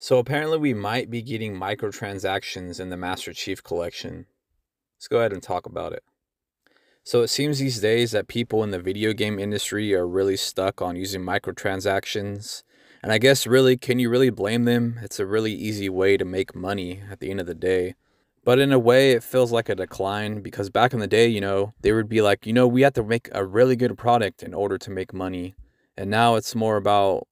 So apparently we might be getting microtransactions in the Master Chief Collection. Let's go ahead and talk about it. So it seems these days that people in the video game industry are really stuck on using microtransactions. And I guess really, can you really blame them? It's a really easy way to make money at the end of the day. But in a way, it feels like a decline because back in the day, you know, they would be like, you know, we have to make a really good product in order to make money. And now it's more about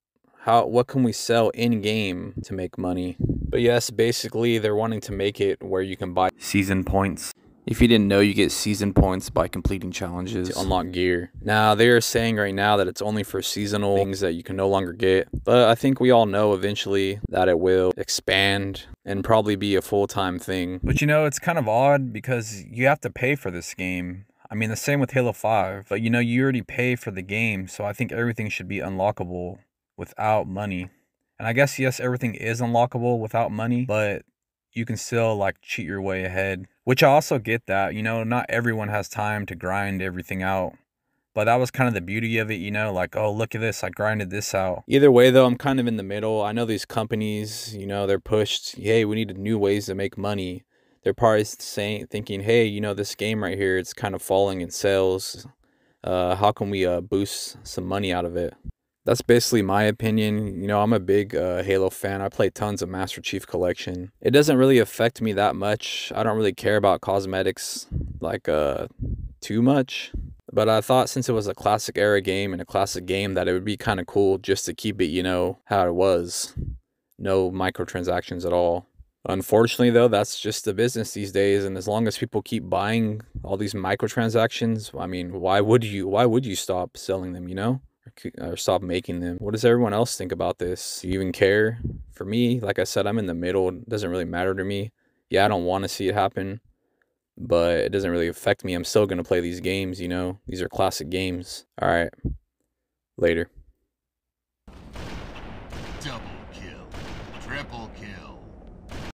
how what can we sell in game to make money. But yes, basically they're wanting to make it where you can buy season points. If you didn't know, you get season points by completing challenges to unlock gear. Now, they are saying right now that it's only for seasonal things that you can no longer get. But I think we all know eventually that it will expand and probably be a full-time thing. But you know, it's kind of odd because you have to pay for this game. I mean, the same with Halo 5. But you know, you already pay for the game, so I think everything should be unlockable without money. And I guess, yes, everything is unlockable without money, but you can still like cheat your way ahead, which I also get that. You know, not everyone has time to grind everything out. But that was kind of the beauty of it, you know, like, oh, look at this, I grinded this out. Either way, though, I'm kind of in the middle. I know these companies, you know, they're pushed, hey, we need new ways to make money. They're probably saying, thinking, hey, you know, this game right here, it's kind of falling in sales. Uh, how can we uh, boost some money out of it? That's basically my opinion. You know, I'm a big uh, Halo fan. I play tons of Master Chief Collection. It doesn't really affect me that much. I don't really care about cosmetics like uh too much. But I thought since it was a classic era game and a classic game that it would be kind of cool just to keep it, you know, how it was. No microtransactions at all. Unfortunately, though, that's just the business these days. And as long as people keep buying all these microtransactions, I mean, why would you? Why would you stop selling them? You know? Or stop making them. What does everyone else think about this? Do you even care? For me, like I said, I'm in the middle. It doesn't really matter to me. Yeah, I don't want to see it happen, but it doesn't really affect me. I'm still going to play these games, you know? These are classic games. All right. Later. Double kill. Triple kill.